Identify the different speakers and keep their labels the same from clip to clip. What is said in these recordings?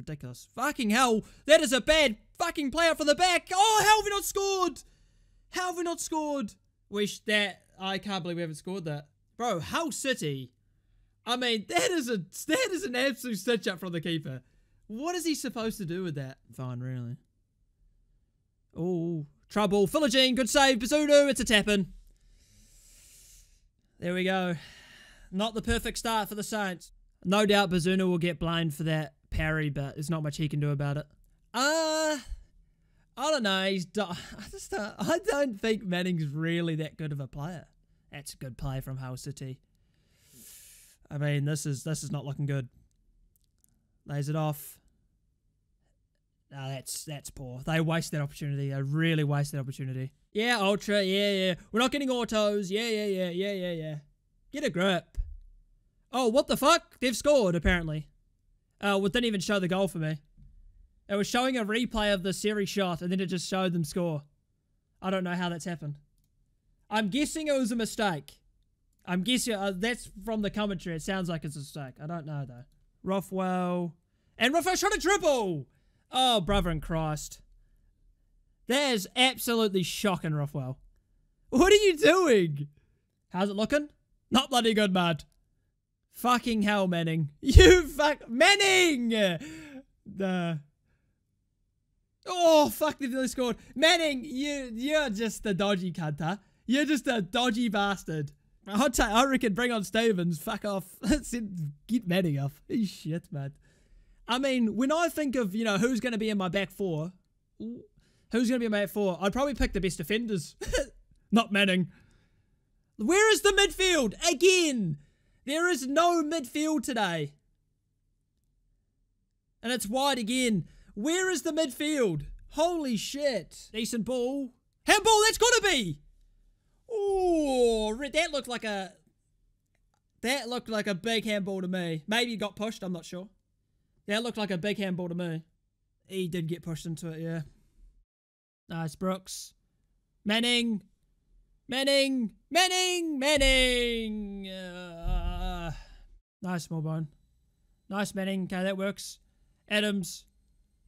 Speaker 1: Ridiculous. Fucking hell. That is a bad fucking play out from the back. Oh, how have we not scored? How have we not scored? Wish that. I can't believe we haven't scored that. Bro, Hull City. I mean, that is a that is an absolute stitch up from the keeper. What is he supposed to do with that? Fine, really. Oh, trouble. Philogene, good save. Bazunu, it's a tapping. There we go. Not the perfect start for the Saints. No doubt Bazunu will get blamed for that parry, but there's not much he can do about it. Uh, I don't know. He's. I just. Don't, I don't think Manning's really that good of a player. That's a good play from Hull City. I mean, this is this is not looking good. Lays it off. No, that's that's poor. They waste that opportunity. They really waste that opportunity. Yeah, ultra. Yeah, yeah. We're not getting autos. Yeah, yeah, yeah, yeah, yeah, yeah. Get a grip. Oh, what the fuck? They've scored apparently. Uh, it didn't even show the goal for me. It was showing a replay of the series shot, and then it just showed them score. I don't know how that's happened. I'm guessing it was a mistake. I'm guessing uh, that's from the commentary. It sounds like it's a mistake. I don't know though. Rothwell. And Rothwell shot a dribble! Oh, brother in Christ. That is absolutely shocking, Rothwell. What are you doing? How's it looking? Not bloody good, mad. Fucking hell, Manning. You fuck. Manning! The. Oh, fuck, they've nearly scored. Manning, you, you're just a dodgy cunt, huh? You're just a dodgy bastard. I'd say, I reckon bring on Stephens. Fuck off. Get Manning off. Shit, man. I mean, when I think of, you know, who's going to be in my back four, who's going to be in my back four, I'd probably pick the best defenders. Not Manning. Where is the midfield? Again. There is no midfield today. And it's wide again. Where is the midfield? Holy shit. Decent ball. Handball, that's got to be. Oh, that looked like a... That looked like a big handball to me. Maybe he got pushed, I'm not sure. That looked like a big handball to me. He did get pushed into it, yeah. Nice, Brooks. Manning. Manning. Manning. Manning. Uh, nice, Smallbone. Nice, Manning. Okay, that works. Adams.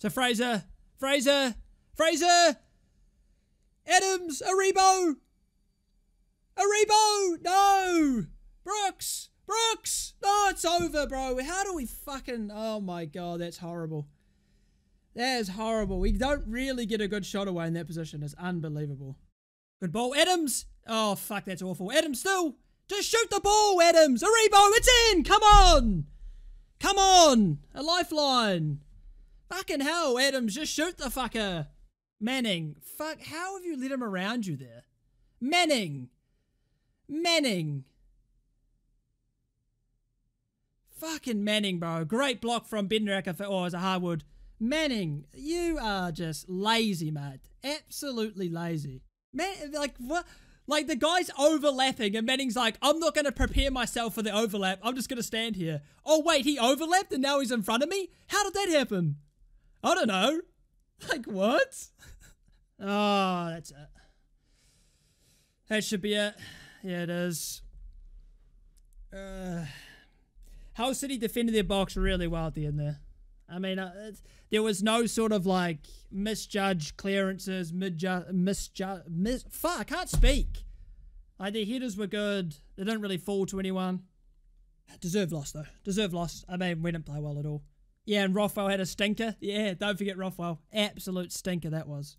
Speaker 1: To Fraser. Fraser. Fraser. Adams. Aribo. Aribo. No. Brooks. Brooks! No, it's over, bro. How do we fucking... Oh, my God. That's horrible. That is horrible. We don't really get a good shot away in that position. It's unbelievable. Good ball. Adams! Oh, fuck. That's awful. Adams still. Just shoot the ball, Adams. Aribo, it's in. Come on. Come on. A lifeline. Fucking hell, Adams. Just shoot the fucker. Manning. Fuck. How have you let him around you there? Manning. Manning. Fucking Manning, bro. Great block from Bednarek for, oh, as a hardwood. Manning, you are just lazy, mate. Absolutely lazy. Man, like, what? Like, the guy's overlapping, and Manning's like, I'm not going to prepare myself for the overlap. I'm just going to stand here. Oh, wait, he overlapped, and now he's in front of me? How did that happen? I don't know. Like, what? oh, that's it. That should be it. Yeah, it is. Uh... Hull City defended their box really well at the end there. I mean, uh, there was no sort of like misjudged clearances, misjudge, misjudge, mis. Fuck, I can't speak. Like their headers were good. They didn't really fall to anyone. Deserved loss though. Deserved loss. I mean, we didn't play well at all. Yeah, and Rothwell had a stinker. Yeah, don't forget Rothwell. Absolute stinker that was.